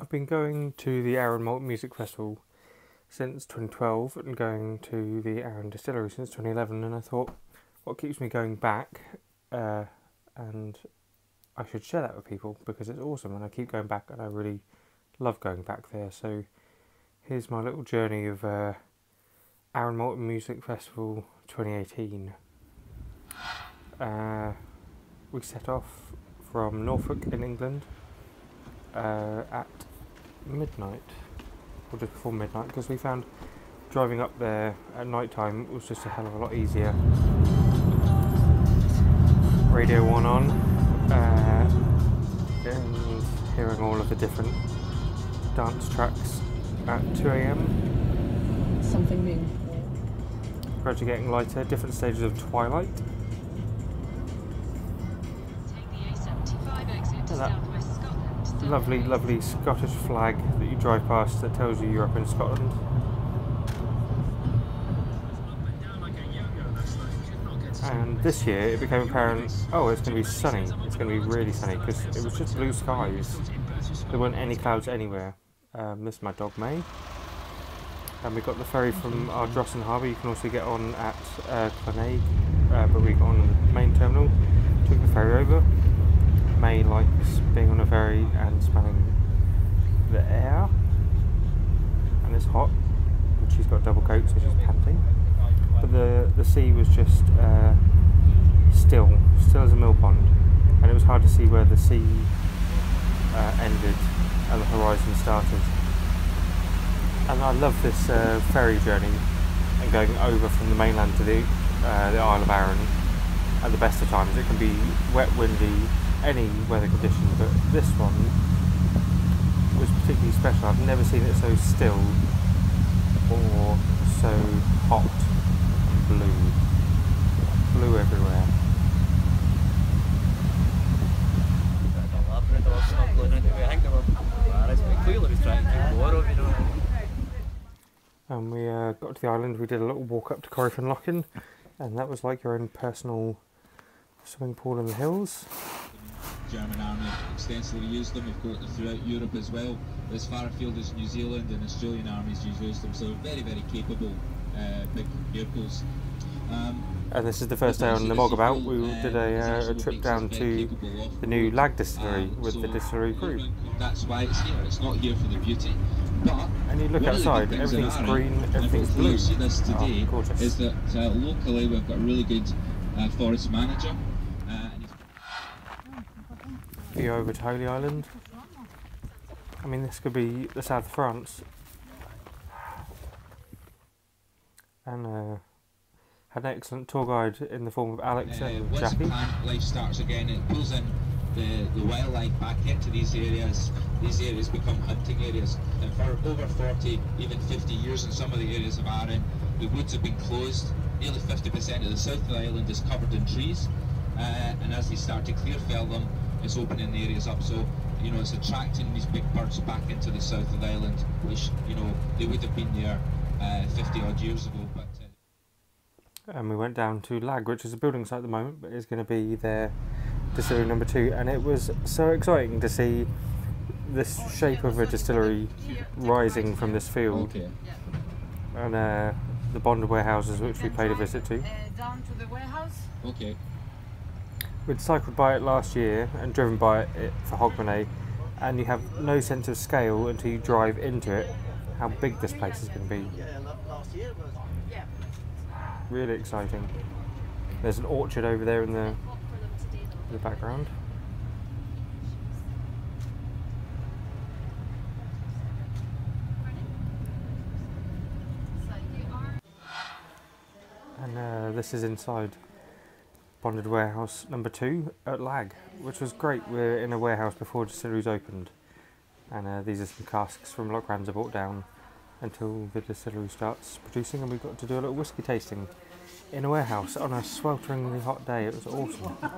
I've been going to the Arran Malt Music Festival since 2012 and going to the Arran Distillery since 2011, and I thought, what keeps me going back? Uh, and I should share that with people because it's awesome, and I keep going back, and I really love going back there. So here's my little journey of uh, Arran Malt Music Festival 2018. Uh, we set off from Norfolk in England uh, at midnight, or just before midnight, because we found driving up there at night time was just a hell of a lot easier. Radio one on, uh, and hearing all of the different dance tracks at 2 a.m. Something new. Gradually getting lighter, different stages of twilight. that lovely, lovely Scottish flag that you drive past that tells you you're up in Scotland. And this year it became apparent, oh, it's going to be sunny. It's going to be really sunny because it was just blue skies. There weren't any clouds anywhere. Um, this is my dog May. And we got the ferry from Ardrossan Harbour. You can also get on at uh, uh, but we got on the main terminal. Took the ferry over. Being on a ferry and smelling the air. And it's hot, and she's got a double coat, so she's panting. But the, the sea was just uh, still, still as a mill pond. And it was hard to see where the sea uh, ended and the horizon started. And I love this uh, ferry journey and going over from the mainland to the, uh, the Isle of Arran at the best of times. It can be wet, windy, any weather condition, but this one was particularly special. I've never seen it so still or so hot and blue. Blue everywhere. And we uh, got to the island, we did a little walk up to Corryford and that was like your own personal swimming pool in the hills. German army extensively used them, of course, throughout Europe as well. As far afield as New Zealand and Australian armies used them, so very, very capable uh, big vehicles. Um, and this is the first day on the Mogabout. We did a, uh, a trip down to the new Lagg distillery um, with so the distillery crew. That's why it's here. It's not here for the beauty. But and you look outside, everything's green, everything's blue. see this today oh, is that uh, locally we've got a really good uh, forest manager view over to Holy Island. I mean, this could be the south of France. And uh, had an excellent tour guide in the form of Alex uh, and Jackie. life starts again. It pulls in the, the wildlife back into these areas. These areas become hunting areas. And for over 40, even 50 years in some of the areas of Arran, the woods have been closed. Nearly 50% of the south of the island is covered in trees. Uh, and as they start to clear fell them, it's opening the areas up. So, you know, it's attracting these big birds back into the south of the island, which, you know, they would have been there uh, 50 odd years ago. But uh... And we went down to Lagg, which is a building site at the moment, but is going to be their distillery number two. And it was so exciting to see this shape of a distillery rising from this field. Okay. And uh, the bonded warehouses, which we paid a visit to. Uh, down to the warehouse. Okay. We'd cycled by it last year and driven by it for Hogmanay, and you have no sense of scale until you drive into it, how big this place is going to be. Really exciting. There's an orchard over there in the, in the background. And uh, this is inside bonded warehouse number two at Lagg, which was great. We're in a warehouse before distilleries opened, and uh, these are some casks from Lochranza brought down until the distillery starts producing, and we got to do a little whiskey tasting in a warehouse on a swelteringly hot day. It was awesome.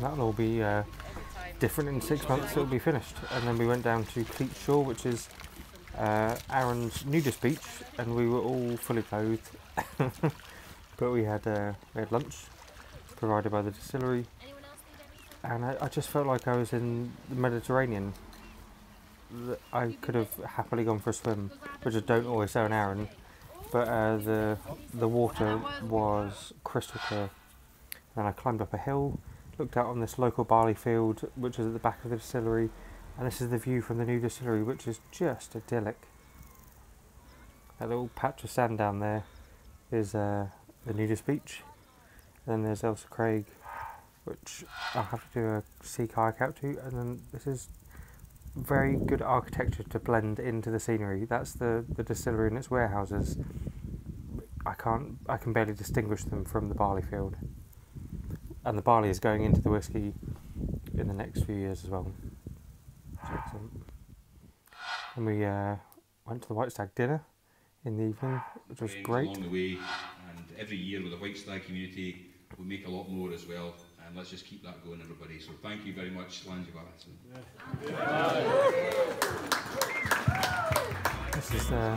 That'll all be uh, different in six months it'll be finished and then we went down to Cleats Shore which is uh, Arran's nudist beach and we were all fully clothed but we had uh, we had lunch provided by the distillery, and I, I just felt like I was in the Mediterranean. I could have happily gone for a swim, which I don't always do in Arran, but uh, the the water was crystal clear. And I climbed up a hill, looked out on this local barley field, which is at the back of the distillery, and this is the view from the new distillery, which is just idyllic. That little patch of sand down there is uh, the nudist beach. And then there's Ailsa Craig, which I'll have to do a sea kayak out to. And then this is very good architecture to blend into the scenery. That's the, the distillery and its warehouses. I can't, I can barely distinguish them from the barley field. And the barley is going into the whiskey in the next few years as well. So. And we uh, went to the White Stag dinner in the evening, which was great. along the way, and every year with the White Stag community, we make a lot more as well. And let's just keep that going, everybody. So thank you very much, Langevath. This is uh,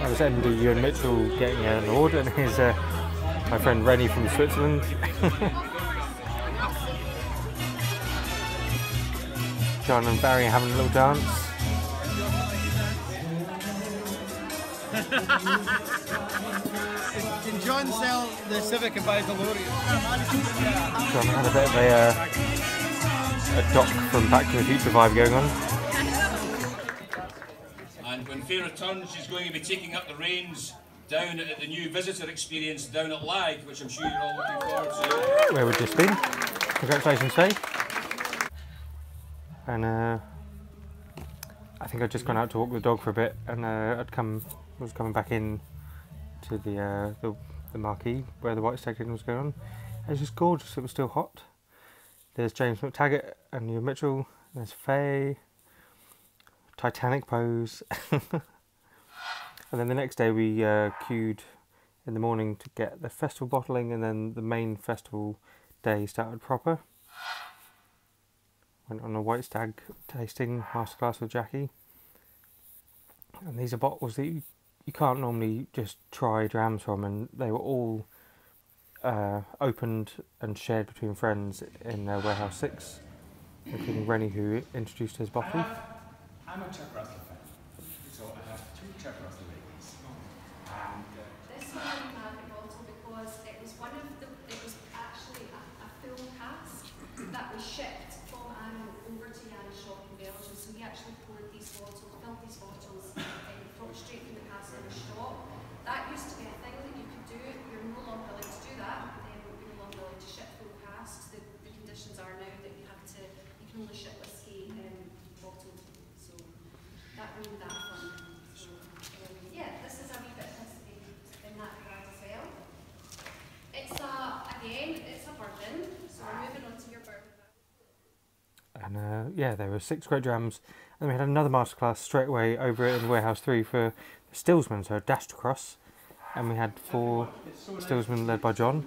that was MD Euan Mitchell getting an award, and here's uh, my friend Rennie from Switzerland. John and Barry having a little dance. Can John sell the Civic and buy DeLorean? John had a bit of a, uh, a doc from Back to the Future vibe going on. And when Faye returns, she's going to be taking up the reins down at the new visitor experience down at Lagg, which I'm sure you're all looking forward to. Where we've just been. Congratulations, Faye. And uh, I think I'd just gone out to walk the dog for a bit, and uh, I'd come, was coming back in to the, uh, the the marquee where the White Stag dinner was going on. It was just gorgeous. It was still hot. There's James MacTaggart and Euan Mitchell. There's Faye. Titanic pose. and then the next day we uh, queued in the morning to get the festival bottling, and then the main festival day started proper. Went on a white stag tasting masterclass with Jackie. And these are bottles that you, you can't normally just try drams from, and they were all uh, opened and shared between friends in uh, Warehouse 6, including Rennie, who introduced his bottle. I'm a Russell fan, so I have two Russell because it was one of the, it was actually a, a full cask that was shipped from Arran over to Jan's shop in Belgium. So we actually poured these bottles, filled these bottles um, from straight from the cask in the shop. That used to be a thing that you could do. You're no longer allowed to do that. Um, you're no longer allowed to ship full casks. The, the conditions are now that you have to, you can only ship whiskey um, bottled. So that ruined that fun. So um, yeah, this is a wee bit of history in that regard as well. It's a, again, it's a bourbon, so we're moving on to your bourbon. And uh, yeah, there were six great drams. And we had another masterclass straight away over in Warehouse 3 for the Stillsmen, so dashed across. And we had four Stillsmen led by John.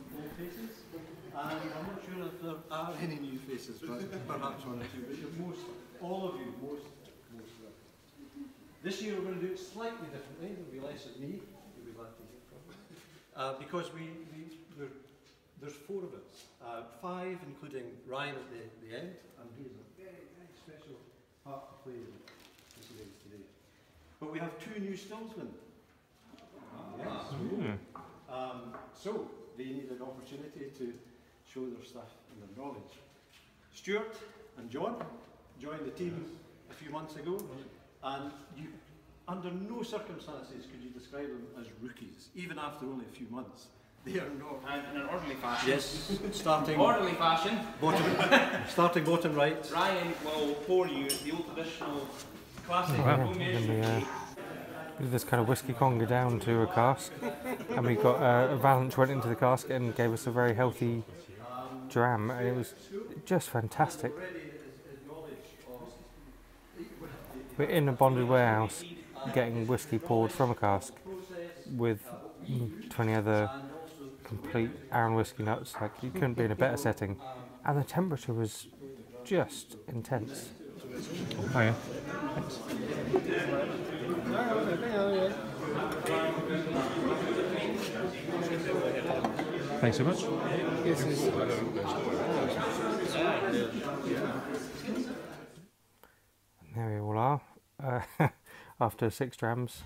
all of you, most, most of them. This year we're going to do it slightly differently. There'll be less of me. You'll be glad to hear from. Uh, because we, we there's four of us. Uh, five, including Ryan at the, the end, and has a very, very special part to play in this event today. But we have two new Stillsmen. Yes. Um, so, they need an opportunity to show their stuff and their knowledge. Stuart and John joined the team a few months ago, and you, under no circumstances could you describe them as rookies, even after only a few months. They are not. And in an orderly fashion. Yes, starting Orderly fashion. bottom, starting bottom right. Ryan will pour you the old traditional classic Wow. homemade we, uh, whiskey. we did this kind of whiskey conga down to a cask. And we got uh, a valinch went into the cask and gave us a very healthy dram. And it was just fantastic. We're in a bonded warehouse getting whiskey poured from a cask with mm, 20 other complete Arran whiskey nuts. Like you couldn't be in a better setting. And the temperature was just intense. Hiya. Thanks so much. There we all are. Uh, after six drams.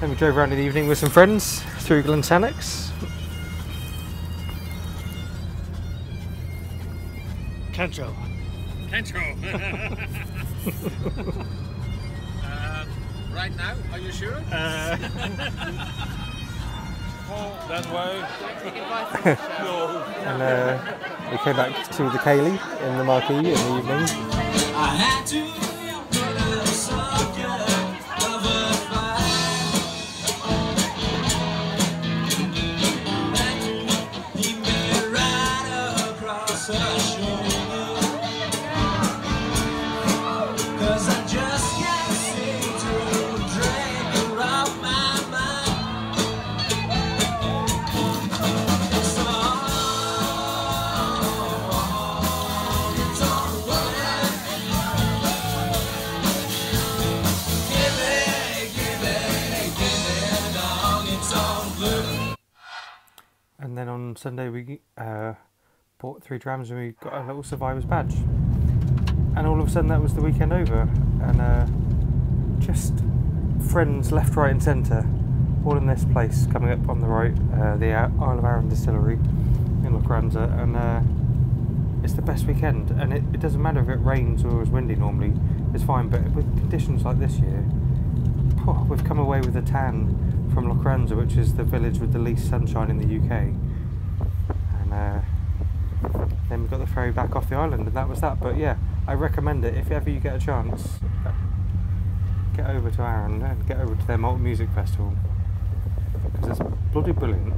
Then we drove around in the evening with some friends through Glen Sannox. Cantrell. Cantrell. uh, right now, are you sure? Uh, that way. no. And uh, we came back to the ceilidh in the marquee in the evening. Sunday we uh, bought three drams and we got a little survivor's badge. And all of a sudden that was the weekend over. And uh, just friends left, right, and centre, all in this place coming up on the right, uh, the Isle of Arran Distillery in Lochranza. And uh, it's the best weekend. And it, it doesn't matter if it rains or is windy normally, it's fine. But with conditions like this year, oh, we've come away with a tan from Lochranza, which is the village with the least sunshine in the UK. Uh, then we got the ferry back off the island, and that was that. But yeah, I recommend it if ever you get a chance. Get over to Arran and get over to their Malt Music Festival because it's bloody brilliant.